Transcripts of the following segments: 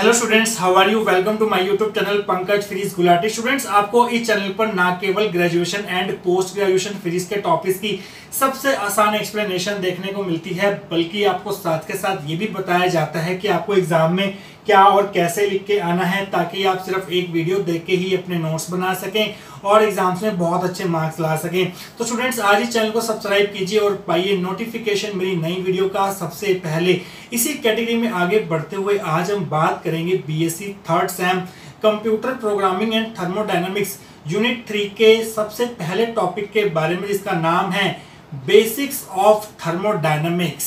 Hello students how are you welcome to my YouTube channel Pankaj freeze Gulati students आपको इस channel पर ना केवल ग्रेजुएशन एंड पोस्ट ग्रेजुएशन फ्रीज के टॉपिक्स की सबसे आसान एक्सप्लेनेशन देखने को मिलती है, बल्कि आपको साथ के साथ ये भी बताया जाता है कि आपको एग्ज़ाम में क्या और कैसे लिख के आना है ताकि आप सिर्फ़ एक वीडियो देख के ही अपने नोट्स बना सकें और एग्ज़ाम्स में बहुत अच्छे मार्क्स ला सकें। तो स्टूडेंट्स आज इस चैनल को सब्सक्राइब कीजिए और पाइए नोटिफिकेशन मेरी नई वीडियो का सबसे पहले। इसी कैटेगरी में आगे बढ़ते हुए आज हम बात करेंगे BSc third sem computer programming and thermodynamics unit three के सबसे पहले टॉपिक के बारे में जिसका नाम है बेसिक्स ऑफ़ थर्मोडाइनमिक्स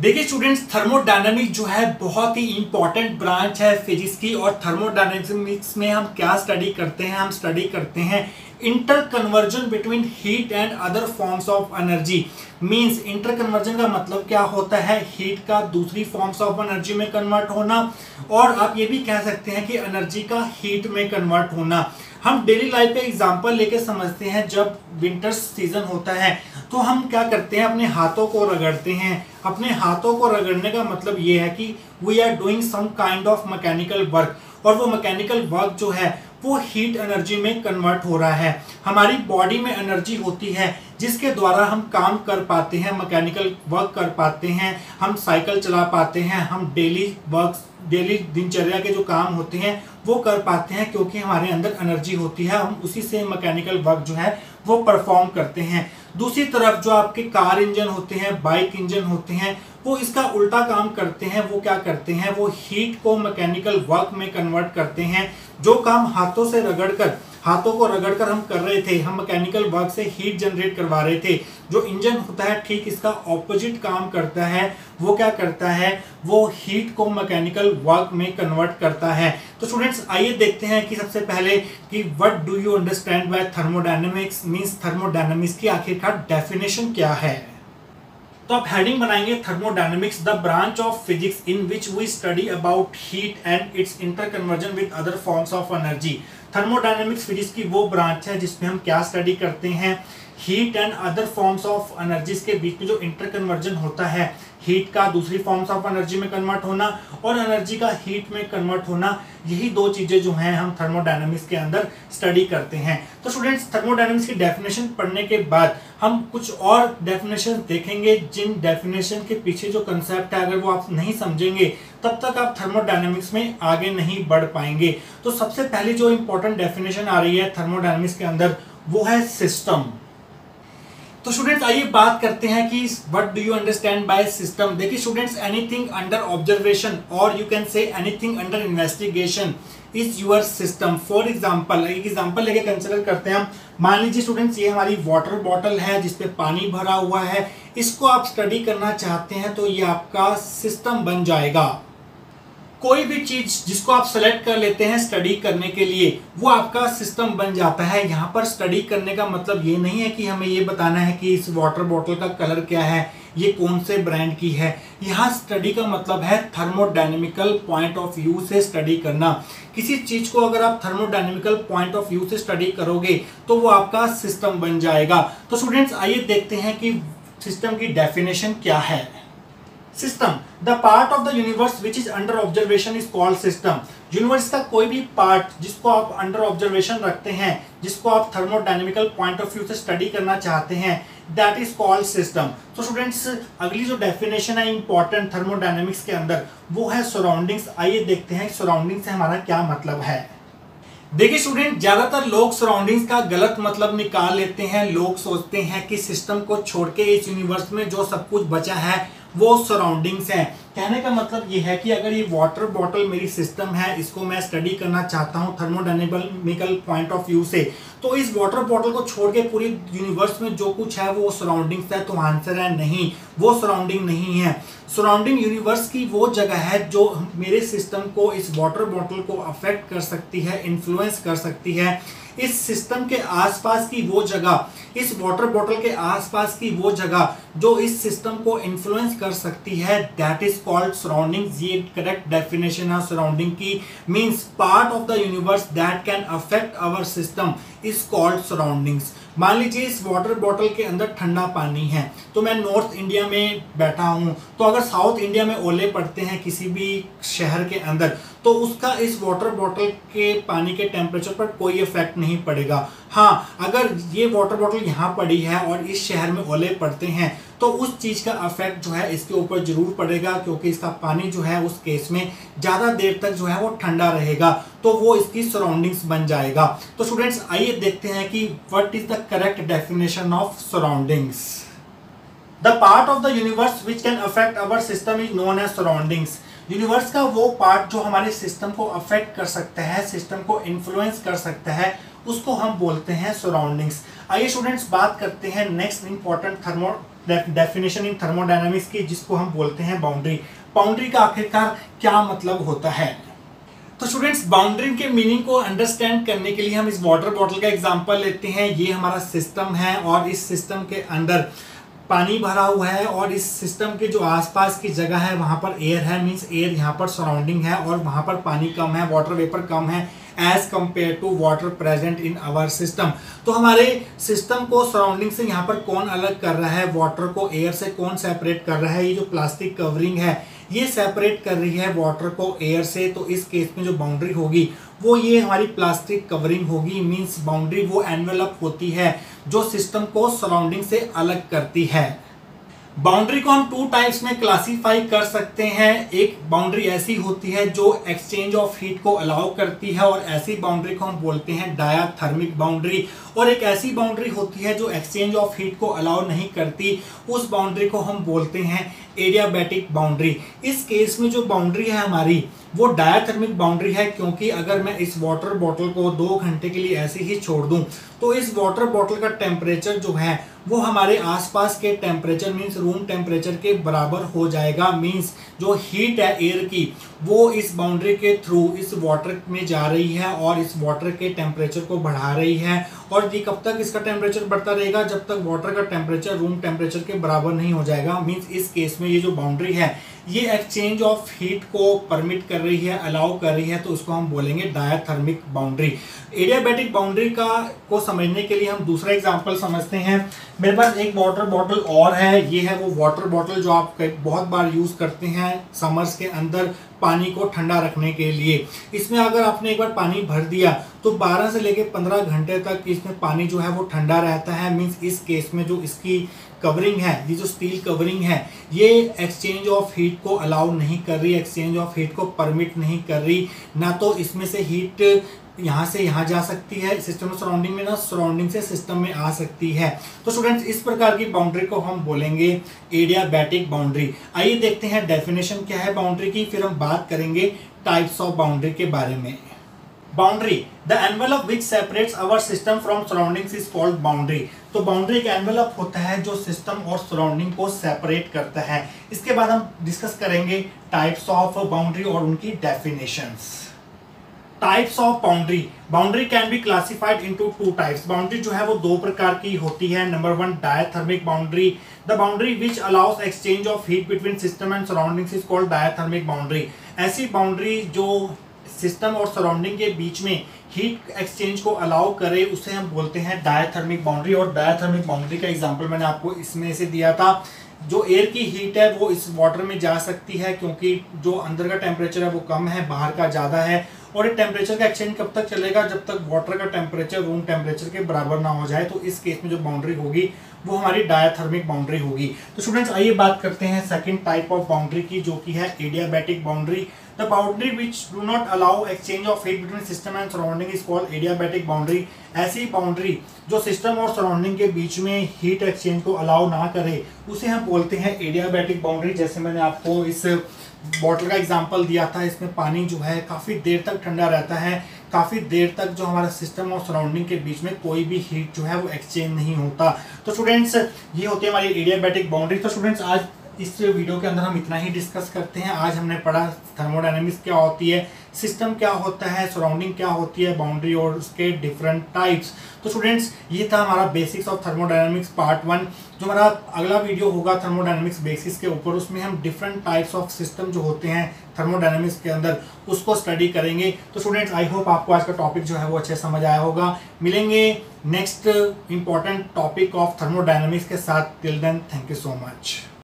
देखिए स्टूडेंट्स थर्मोडायनामिक्स जो है बहुत ही इंपॉर्टेंट ब्रांच है फिजिक्स की और थर्मोडायनामिक्स में हम क्या स्टडी करते हैं? हम स्टडी करते हैं inter conversion between heat and other forms of energy means inter conversion का मतलब क्या होता है? हीट का दूसरी फॉर्म्स ऑफ़ एनर्जी में कन्वर्ट होना। और आप ये भी कह सकते हैं कि एनर्जी का हीट में कन्वर्ट होना। हम डेली लाइफ पे एग्जांपल लेके समझते हैं, जब विंटर सीज़न होता है तो हम क्या करते हैं? अपने हाथों को रगड़ते हैं। अपने हाथों को रगड़ने का मतलब ये है कि we are doing some kind of mechanical work और वो मैकेनिकल वर्क जो है वो हीट एनर्जी में कन्वर्ट हो रहा है। हमारी बॉडी में एनर्जी होती है, जिसके द्वारा हम काम कर पाते हैं मैकेनिकल वर्क कर पाते हैं, हम साइकिल चला पाते हैं, हम डेली वर्क डेली दिनचर्या के जो काम होते हैं, वो कर पाते हैं, क्योंकि हमारे अंदर एनर्जी होती है, हम उसी से मैकेनिकल वर्क जो है, वो परफॉर्म करते हैं। दूसरी तरफ़ जो आपके कार इंजन होते हैं, बाइक इंजन होते हैं, वो इसका उल्टा काम करते हैं, वो क्या करते हैं, वो हीट को मैकेनिकल वर्क में कन्वर्ट करते हैं, जो काम हाथों से रगड़कर हाथों को रगड़कर हम कर रहे थे। हम मैकेनिकल वर्क से हीट जनरेट करवा रहे थे। जो इंजन होता है, ठीक इसका ऑपोजिट काम करता है। वो क्या करता है? वो हीट को मैकेनिकल वर्क में कन्वर्ट करता है। तो स्टूडेंट्स आइए देखते हैं कि सबसे पहले कि what do you understand by thermodynamics means thermodynamics की आखिरकार डेफिनेशन क्या है? तो आप हेडिंग बनाएँगे thermodynamics the branch of physics in which we study about heat and its inter conversion with other forms of energy thermodynamics physics की वो branch है जिसमें हम क्या स्टडी करते हैं? Heat and other forms of energies के बीच में जो इंटरकन्वर्जन होता है हीट का, दूसरी फॉर्म्स ऑफ़ एनर्जी में कन्वर्ट होना और एनर्जी का हीट में कन्वर्ट होना, यही दो चीज़ें जो हैं हम थर्मोडाइनमिक्स के अंदर स्टडी करते हैं। तो स्टूडेंट्स थर्मोडाइनमिक्स की डेफिनेशन पढ़ने के बाद हम कुछ और डेफिनेशन देखेंगे, जिन डेफिनेशन के पीछे जो कंसेप्ट है, अगर वो आप नहीं समझेंगे, तब तक आप थर्मोडायनेमिक्स में आगे नहीं बढ़ पाएँगे। तो सबसे पहली जो इंपॉर्टेंट डेफिनेशन आ रही है थर्मोडाइनमिक्स के अंदर, वो है सिस्टम तो स्टूडेंट्स आइए बात करते हैं कि what do you understand by system देखिए स्टूडेंट्स एनीथिंग अंडर ऑब्जर्वेशन और you can say anything under investigation is your system for example एक एग्ज़ाम्पल लेके कंसिडर करते हैं हम। मान लीजिए स्टूडेंट्स ये हमारी वाटर बॉटल है जिसपे पानी भरा हुआ है। इसको आप स्टडी करना चाहते हैं तो ये आपका सिस्टम बन जाएगा। कोई भी चीज़ जिसको आप सेलेक्ट कर लेते हैं स्टडी करने के लिए, वो आपका सिस्टम बन जाता है। यहाँ पर स्टडी करने का मतलब ये नहीं है कि हमें ये बताना है कि इस वाटर बॉटल का कलर क्या है, ये कौन से ब्रांड की है। यहाँ स्टडी का मतलब है थर्मोडाइनमिकल पॉइंट ऑफ़ व्यू से स्टडी करना। किसी चीज़ को अगर आप थर्मोडाइनमिकल पॉइंट ऑफ़ व्यू से स्टडी करोगे तो वो आपका सिस्टम बन जाएगा। तो स्टूडेंट्स आइए देखते हैं कि सिस्टम की डेफिनेशन क्या है। System the part of the universe which is under observation is called system universe का कोई भी पार्ट जिसको आप अंडर ऑब्जर्वेशन रखते हैं, जिसको आप थर्मोडाइनमिकल पॉइंट ऑफ़ व्यू से स्टडी करना चाहते हैं दैट इज़ कॉल्ड सिस्टम तो स्टूडेंट्स अगली जो डेफिनेशन है इंपॉर्टेंट थर्मोडाइनमिक्स के अंदर, वो है सराउंडिंग्स आइए देखते हैं सराउंडिंग से हमारा क्या मतलब है। देखिए स्टूडेंट ज़्यादातर लोग सराउंडिंग्स का गलत मतलब निकाल लेते हैं, लोग सोचते हैं कि सिस्टम को छोड़ के इस यूनिवर्स में जो सब कुछ बचा है वो सराउंडिंग्स हैं। कहने का मतलब ये है कि अगर ये वाटर बॉटल मेरी सिस्टम है, इसको मैं स्टडी करना चाहता हूँ थर्मोडाइनमिकल पॉइंट ऑफ़ व्यू से तो इस वाटर बॉटल को छोड़ के पूरी यूनिवर्स में जो कुछ है, वो सराउंडिंग्स है तो आंसर है नहीं। वो सराउंडिंग नहीं है। सराउंडिंग यूनिवर्स की वो जगह है जो मेरे सिस्टम को, इस वाटर बॉटल को अफेक्ट कर सकती है इन्फ्लुएंस कर सकती है। इस सिस्टम के आसपास की वो जगह, इस वाटर बॉटल के आसपास की वो जगह, जो इस सिस्टम को इन्फ्लुएंस कर सकती है दैट इज़ कॉल्ड सराउंडिंग ये करेक्ट डेफिनेशन है सराउंडिंग की means part of the universe that can affect our system is called surroundings मान लीजिए इस वाटर बॉटल के अंदर ठंडा पानी है तो मैं नॉर्थ इंडिया में बैठा हूँ तो अगर साउथ इंडिया में ओले पड़ते हैं किसी भी शहर के अंदर तो उसका इस वाटर बॉटल के पानी के टेम्परेचर पर कोई इफ़ेक्ट नहीं पड़ेगा। हाँ अगर ये वाटर बॉटल यहाँ पड़ी है और इस शहर में ओले पड़ते हैं तो उस चीज़ का इफ़ेक्ट जो है इसके ऊपर ज़रूर पड़ेगा, क्योंकि इसका पानी जो है उस केस में ज़्यादा देर तक जो है वो ठंडा रहेगा तो वो इसकी सराउंडिंग्स बन जाएगा। तो स्टूडेंट्स आइए देखते हैं कि what is the correct definition of surroundings the part of the universe which can affect our system is known as surroundings universe का वो पार्ट जो हमारे सिस्टम को अफेक्ट कर सकता है सिस्टम को इन्फ्लुएंस कर सकता है, उसको हम बोलते हैं सराउंडिंग्स आइए स्टूडेंट्स बात करते हैं next important thermo definition in thermodynamics की, जिसको हम बोलते हैं बाउंड्री बाउंड्री का आखिरकार क्या मतलब होता है? तो स्टूडेंट्स बाउंड्री के मीनिंग को अंडरस्टैंड करने के लिए हम इस वाटर बॉटल का एग्ज़ाम्पल लेते हैं। ये हमारा सिस्टम है और इस सिस्टम के अंदर पानी भरा हुआ है और इस सिस्टम के जो आसपास की जगह है, वहाँ पर एयर है मीन्स एयर यहाँ पर सराउंडिंग है और वहाँ पर पानी कम है वाटर वेपर कम है। As compare to water present in our system तो हमारे सिस्टम को सराउंडिंग से यहाँ पर कौन अलग कर रहा है? वाटर को एयर से कौन सेपरेट कर रहा है? ये जो प्लास्टिक कवरिंग है, ये सेपरेट कर रही है वाटर को एयर से तो इस केस में जो बाउंड्री होगी, वो ये हमारी प्लास्टिक कवरिंग होगी मीन्स बाउंड्री वो एनवेलप होती है, जो सिस्टम को सराउंडिंग से अलग करती है। बाउंड्री को हम टू टाइप्स में क्लासिफाई कर सकते हैं। एक बाउंड्री ऐसी होती है जो एक्सचेंज ऑफ़ हीट को अलाउ करती है और ऐसी बाउंड्री को हम बोलते हैं डायाथर्मिक बाउंड्री और एक ऐसी बाउंड्री होती है जो एक्सचेंज ऑफ़ हीट को अलाउ नहीं करती। उस बाउंड्री को हम बोलते हैं एडियाबैटिक बाउंड्री इस केस में जो बाउंड्री है हमारी, वो डायाथर्मिक बाउंड्री है, क्योंकि अगर मैं इस वाटर बॉटल को दो घंटे के लिए ऐसे ही छोड़ दूँ तो इस वाटर बॉटल का टेम्परेचर जो है, वो हमारे आसपास के टेम्परेचर मींस रूम टेम्परेचर के बराबर हो जाएगा। मींस जो हीट है एयर की, वो इस बाउंड्री के थ्रू इस वाटर में जा रही है और इस वाटर के टेम्परेचर को बढ़ा रही है। और ये कब तक इसका टेम्परेचर बढ़ता रहेगा? जब तक वाटर का टेम्परेचर रूम टेम्परेचर के बराबर नहीं हो जाएगा। मीन्स इस केस में ये जो बाउंड्री है, ये एक्सचेंज ऑफ़ हीट को परमिट कर रही है अलाउ कर रही है तो उसको हम बोलेंगे डायाथर्मिक बाउंड्री एडियाबैटिक बाउंड्री का, को समझने के लिए हम दूसरा एग्जांपल समझते हैं. मेरे पास एक वाटर बॉटल और है, ये है वो वाटर बॉटल जो आप बहुत बार यूज़ करते हैं समर्स के अंदर पानी को ठंडा रखने के लिए. इसमें अगर आपने एक बार पानी भर दिया तो 12 से लेकर 15 घंटे तक इसमें पानी जो है वो ठंडा रहता है. मीन्स इस केस में जो इसकी कवरिंग है ये जो स्टील कवरिंग है, ये एक्सचेंज ऑफ़ हीट को अलाउ नहीं कर रही एक्सचेंज ऑफ़ हीट को परमिट नहीं कर रही। ना तो इसमें से हीट यहाँ से यहाँ जा सकती है सिस्टम सराउंडिंग में ना सराउंडिंग से सिस्टम में आ सकती है। तो स्टूडेंट्स इस प्रकार की बाउंड्री को हम बोलेंगे एडियाबैटिक बाउंड्री आइए देखते हैं डेफिनेशन क्या है बाउंड्री की, फिर हम बात करेंगे टाइप्स ऑफ़ बाउंड्री के बारे में। Boundary the envelope which separates our system from surroundings is called boundary तो बाउंड्री एक एनवेलप होता है जो सिस्टम और सराउंडिंग को सेपरेट करता है। इसके बाद हम डिस्कस करेंगे टाइप्स ऑफ़ बाउंड्री और उनकी definitions types of boundary boundary can be classified into two types boundary जो है वो दो प्रकार की होती है। Number one diathermic boundary the boundary which allows exchange of heat between system and surroundings is called diathermic boundary ऐसी boundary जो सिस्टम और सराउंडिंग के बीच में हीट एक्सचेंज को अलाउ करे, उसे हम बोलते हैं डायथर्मिक बाउंड्री और डायथर्मिक बाउंड्री का एग्जांपल मैंने आपको इसमें से दिया था। जो एयर की हीट है, वो इस वाटर में जा सकती है क्योंकि जो अंदर का टेम्परेचर है, वो कम है, बाहर का ज़्यादा है और ये टेम्परेचर का एक्सचेंज कब तक चलेगा? जब तक वाटर का टेम्परेचर रूम टेम्परेचर के बराबर ना हो जाए तो इस केस में जो बाउंड्री होगी, वो हमारी डायाथर्मिक बाउंड्री होगी। तो स्टूडेंट्स आइए बात करते हैं सेकेंड टाइप ऑफ़ बाउंड्री की, जो कि है adiabatic boundary the boundary which do not allow exchange of heat between system and surrounding is called adiabatic boundary ऐसी बाउंड्री जो सिस्टम और सराउंडिंग के बीच में हीट एक्सचेंज को अलाउ ना करे, उसे हम बोलते हैं एडियाबैटिक बाउंड्री जैसे मैंने आपको इस बॉटल का एग्ज़ाम्पल दिया था, इसमें पानी जो है काफ़ी देर तक ठंडा रहता है। काफ़ी देर तक जो हमारा सिस्टम और सराउंडिंग के बीच में कोई भी हीट जो है वो एक्सचेंज नहीं होता। तो स्टूडेंट्स ये होती है हमारी एडियाबैटिक बाउंड्री तो स्टूडेंट्स आज इस वीडियो के अंदर हम इतना ही डिस्कस करते हैं। आज हमने पढ़ा थर्मोडायनेमिक्स क्या होती है सिस्टम क्या होता है सराउंडिंग क्या होती है बाउंड्री और उसके डिफरेंट टाइप्स तो स्टूडेंट्स ये था हमारा basics of thermodynamics part one जो हमारा अगला वीडियो होगा थर्मोडायनेमिक्स बेसिस के ऊपर, उसमें हम डिफरेंट टाइप्स ऑफ़ सिस्टम जो होते हैं थर्मोडाइनमिक्स के अंदर, उसको स्टडी करेंगे। तो स्टूडेंट्स आई होप आपको आज का टॉपिक जो है वो अच्छे समझ आया होगा। मिलेंगे next important topic of thermodynamics के साथ। Till then thank you so much